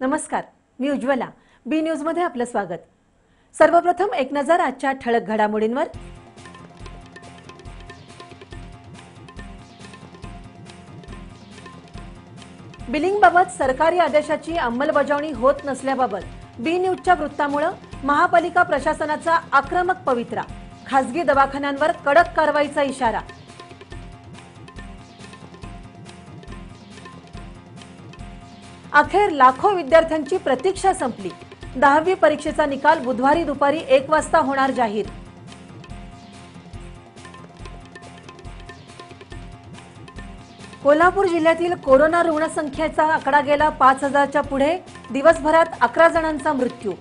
नमस्कार मी उज्ज्वला. बी न्यूजमध्ये आपलं स्वागत. सर्वप्रथम एक नजर आजच्या ठळक घडामोडींवर. बिलिंगबाबत सरकारी आदेशाची अंमलबजावणी होत नसल्याबाबत बी न्यूजच्या वृत्तामुळे महापालिका प्रशासनाचा आक्रमक पवित्रा. खासगी दवाखान्यांवर कडक कारवाईचा इशारा. अखेर लाखो विद्यार्थ्यांची प्रतीक्षा संपली. दहावी परीक्षेचा निकाल बुधवारी दुपारी एक वाजता होणार जाहीर. कोल्हापूर जिल्ह्यातील कोरोना रुग्णसंख्येचा आकडा गेला पाच हजारच्या पुढे. दिवसभरात अकरा जणांचा मृत्यू.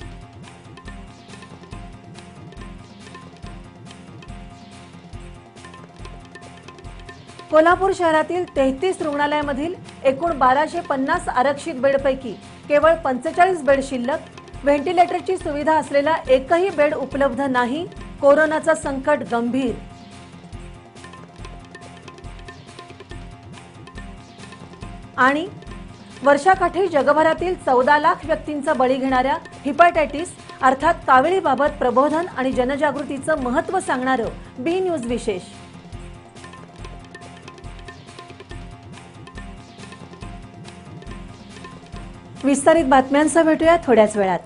कोल्हापूर शहरातील तेहतीस रुग्णालयामधील एकूण बाराशे पन्नास आरक्षित बेडपैकी केवळ पंचेचाळीस बेड शिल्लक व्हेंटिलेटरची सुविधा असलेला एकही बेड उपलब्ध नाही कोरोनाचा संकट गंभीर. आणि वर्षाकाठी जगभरातील चौदा लाख व्यक्तींचा बळी घेणाऱ्या हिपॅटायटिस अर्थात काविळीबाबत प्रबोधन आणि जनजागृतीचं महत्त्व सांगणारं बी न्यूज विशेष. विस्तारित बातम्यांसह भेटूया थोड्याच वेळात.